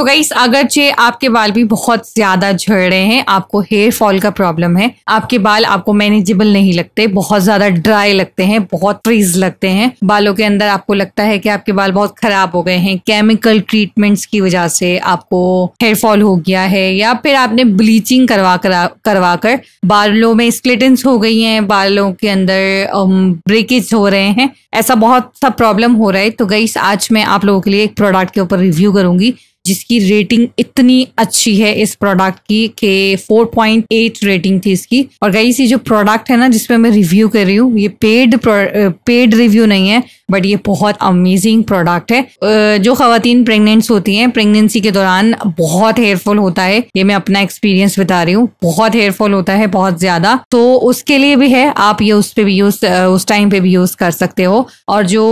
तो गाइस अगरचे आपके बाल भी बहुत ज़्यादा झड़ रहे हैं, आपको हेयर फॉल का प्रॉब्लम है, आपके बाल आपको मैनेजेबल नहीं लगते, बहुत ज़्यादा ड्राई लगते हैं, बहुत फ्रीज लगते हैं, बालों के अंदर आपको लगता है कि आपके बाल बहुत खराब हो गए हैं केमिकल ट्रीटमेंट्स की वजह से आपको हेयर फॉल हो गया है, या फिर आपने ब्लीचिंग करवा करवा कर बालों में स्प्लिटेंस हो गई हैं, बालों के अंदर ब्रेकेज हो रहे हैं, ऐसा बहुत सा प्रॉब्लम हो रहा है। तो गई आज मैं आप लोगों के लिए एक प्रोडक्ट के ऊपर रिव्यू करूँगी। जिसकी रेटिंग इतनी अच्छी है इस प्रोडक्ट की के 4.8 रेटिंग थी इसकी। और गई सी जो प्रोडक्ट है ना, जिसपे मैं रिव्यू कर रही हूँ, ये पेड पेड रिव्यू नहीं है बट ये बहुत अमेजिंग प्रोडक्ट है। जो खातन प्रेगनेंट्स होती हैं प्रेगनेंसी के दौरान बहुत हेयरफॉल होता है। ये मैं अपना एक्सपीरियंस बता रही हूँ। बहुत हेयरफॉल होता है, बहुत ज़्यादा। तो उसके लिए भी है, आप ये उस पर भी यूज़ उस टाइम पे भी यूज़ कर सकते हो। और जो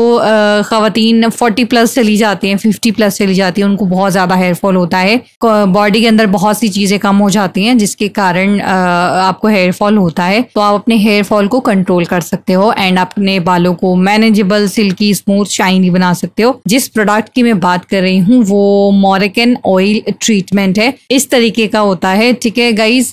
खातन फोर्टी प्लस चली जाती हैं फिफ्टी प्लस चली जाती हैं, उनको बहुत ज़्यादा हेयरफॉल होता है। बॉडी के अंदर बहुत सी चीज़ें कम हो जाती हैं, जिसके कारण आपको हेयरफॉल होता है। तो आप अपने हेयरफॉल को कंट्रोल कर सकते हो एंड अपने बालों को मैनेजेबल सिल्की स्मूथ शाइनी बना सकते हो। जिस प्रोडक्ट की मैं बात कर रही हूँ, वो मोरिकन ऑयल ट्रीटमेंट है। इस तरीके का होता है, ठीक है? गाइस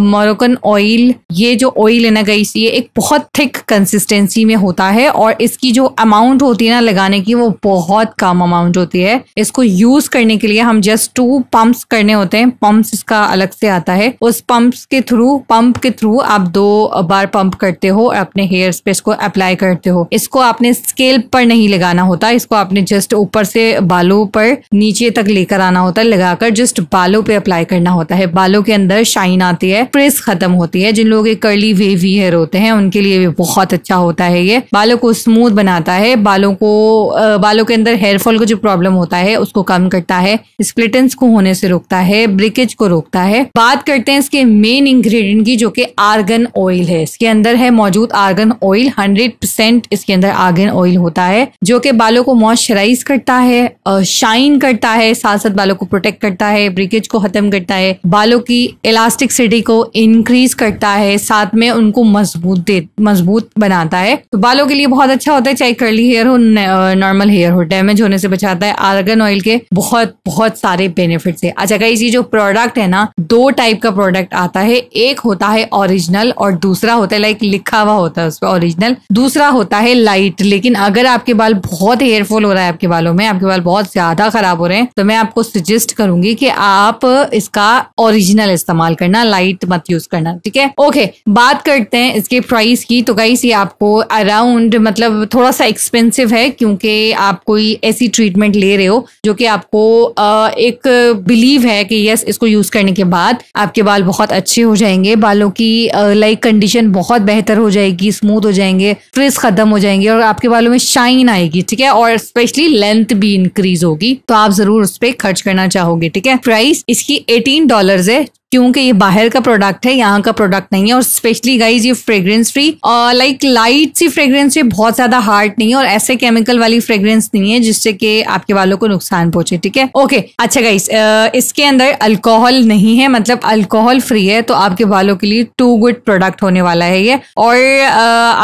मोरिकन ऑयल ये जो ऑयल है ना गाइस ये एक बहुत थिक कंसिस्टेंसी में होता है और इसकी जो अमाउंट होती है ना लगाने की, वो बहुत कम अमाउंट होती है। इसको यूज़ करने के लिए हम जस्ट टू पंप्स करने होते हैं। पंप्स इसका अलग से आता है। उस पंप्स के थ्रू पंप के थ्रू आप दो बार पंप करते हो अपने हेयर पे इसको अप्लाई करते हो। इसको आपने स्केल पर नहीं लगाना होता, इसको आपने जस्ट ऊपर से बालों पर नीचे तक लेकर आना होता है लगाकर जस्ट बालों पे अप्लाई करना होता है। बालों के अंदर शाइन आती है प्रेस खत्म होती है। जिन लोगों के कर्ली वेवी हेयर होते हैं, उनके लिए भी बहुत अच्छा होता है ये। बालों को स्मूथ बनाता है, बालों को बालों के अंदर हेयर फॉल का जो प्रॉब्लम होता है, उसको कम करता है स्प्लिटेंस को होने से रोकता है ब्रिकेज को रोकता है। बात करते हैं इसके मेन इंग्रेडिएंट की, जो कि आर्गन ऑयल है। इसके अंदर है मौजूद आर्गन ऑयल हंड्रेड परसेंट इसके अंदर आर्गन ऑयल होता है, जो कि बालों को मॉइस्चराइज करता है शाइन करता है साथ साथ बालों को प्रोटेक्ट करता है ब्रिकेज को खत्म करता है, बालों की इलास्टिक सिटी को इंक्रीज करता है, साथ में उनको मज़बूत दे, मज़बूत बनाता है। तो बालों के लिए बहुत अच्छा होता है, चाहे कर्ली हेयर हो नॉर्मल हेयर हो डैमेज होने से बचाता है। आर्गन ऑयल के बहुत बहुत सारे बेनिफिट है। अच्छा गाइस ये जो प्रोडक्ट है ना, दो टाइप का प्रोडक्ट आता है। एक होता है ओरिजिनल और दूसरा होता है लाइक लिखा हुआ होता है उस पर ओरिजिनल दूसरा होता है लाइट लेकिन अगर आपके बाल बहुत हेयरफॉल हो रहा है आपके बालों में, आपके बाल बहुत ज़्यादा खराब हो रहे हैं तो मैं आपको सजेस्ट करूँगी कि आप इसका ओरिजिनल इस्तेमाल करना लाइट मत यूज़ करना, ठीक है? ओके बात करते हैं इसके प्राइस की। तो गाइस ये आपको अराउंड मतलब थोड़ा सा एक्सपेंसिव है, क्योंकि आप कोई ऐसी ट्रीटमेंट ले रहे हो जो कि आपको एक बिलीव है कि यस इसको यूज़ करने के बाद आपके बाल बहुत अच्छे हो जाएँगे, बालों की लाइक कंडीशन बहुत बेहतर हो जाएगी स्मूथ हो जाएँगे फ्रिज खत्म हो जाएँगे और आपके बालों में शाइन आएगी, ठीक है? और स्पेशली लेंथ भी इंक्रीज होगी तो आप ज़रूर उस पर खर्च करना चाहोगे, ठीक है? प्राइस इसकी एटीन डॉलर है क्योंकि ये बाहर का प्रोडक्ट है, यहाँ का प्रोडक्ट नहीं है और स्पेशली गाइज़ ये फ्रेग्रेंस फ्री और लाइक लाइट सी फ्रेग्रेंस है बहुत ज़्यादा हार्ड नहीं है और ऐसे केमिकल वाली फ्रेग्रेंस नहीं है जिससे कि आपके बालों को नुकसान पहुँचे, ठीक है? ओके अच्छा गाइज़ इसके अंदर अल्कोहल नहीं है मतलब अल्कोहल फ्री है तो आपके बालों के लिए टू गुड प्रोडक्ट होने वाला है ये। और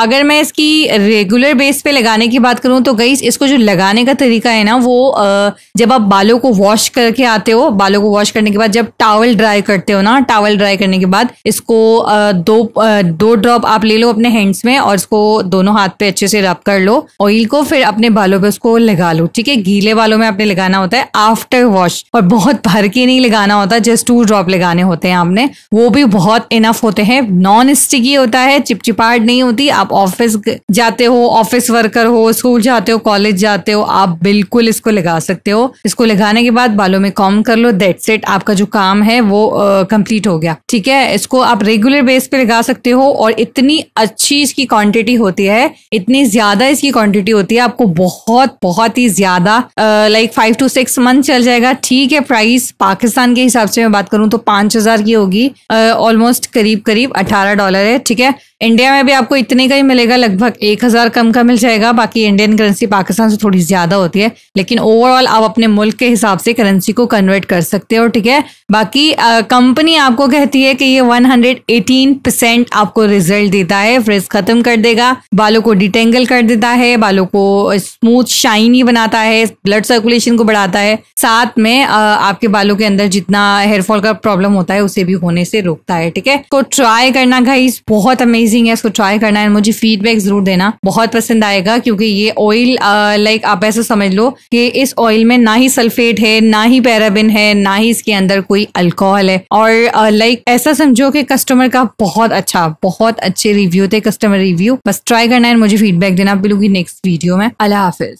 अगर मैं इसकी रेगुलर बेस पे लगाने की बात करूँ तो गाइज़ इसको जो लगाने का तरीका है ना, वो जब आप बालों को वॉश करके आते हो, बालों को वॉश करने के बाद जब टावल ड्राई करते हो ना टावल ड्राई करने के बाद, इसको दो दो ड्रॉप आप ले लो अपने हैंड्स में और इसको दोनों हाथ पे अच्छे से रब कर लो। ऑयल को फिर अपने बालों पे उसको लगा लो, ठीक है? गीले बालों में आपने लगाना होता है आफ्टर वॉश और बहुत भर के नहीं लगाना होता जस्ट टू ड्रॉप लगाने होते हैं आपने। वो भी बहुत इनफ होते हैं। नॉन स्टिकी होता है, चिपचिपाहट नहीं होती। आप ऑफ़िस जाते हो ऑफ़िस वर्कर हो स्कूल जाते हो कॉलेज जाते हो, आप बिल्कुल इसको लगा सकते हो। इसको लगाने के बाद बालों में कॉम कर लो दैट सेट आपका जो काम है वो कंप्लीट हो गया। ठीक है? इसको आप रेगुलर बेस पे लगा सकते हो और इतनी अच्छी इसकी क्वांटिटी होती है, इतनी ज़्यादा इसकी क्वांटिटी होती है, आपको बहुत बहुत ही ज़्यादा like five to six month चल जाएगा। ठीक है प्राइस पाकिस्तान के हिसाब से मैं बात करूँ तो पाँच हज़ार की होगी ऑलमोस्ट करीब करीब अठारह डॉलर है। ठीक है? इंडिया में भी आपको इतने का ही मिलेगा, लगभग एक हज़ार कम का मिल जाएगा। बाकी इंडियन करेंसी पाकिस्तान से थोड़ी ज़्यादा होती है, लेकिन ओवरऑल आप अपने मुल्क के हिसाब से करेंसी को कन्वर्ट कर सकते हो। ठीक है? बाकी कम कंपनी आपको कहती है कि ये 118 परसेंट आपको रिज़ल्ट देता है फ्रिज खत्म कर देगा, बालों को डिटेंगल कर देता है, बालों को स्मूथ शाइनी बनाता है ब्लड सर्कुलेशन को बढ़ाता है, साथ में आपके बालों के अंदर जितना हेयर फॉल का प्रॉब्लम होता है, उसे भी होने से रोकता है, ठीक है? तो ट्राई करना गाइस बहुत अमेजिंग है, इसको ट्राई करना है, मुझे फीडबैक ज़रूर देना, बहुत पसंद आएगा, क्योंकि ये ऑयल लाइक आप ऐसा समझ लो कि इस ऑयल में ना ही सल्फेट है, ना ही पैराबिन है, ना ही इसके अंदर कोई अल्कोहल है और लाइक ऐसा समझो कि कस्टमर का बहुत अच्छा बहुत अच्छे रिव्यू थे कस्टमर रिव्यू बस ट्राई करना है, मुझे फीडबैक देना। आप नेक्स्ट वीडियो में। अल्लाह हाफिज।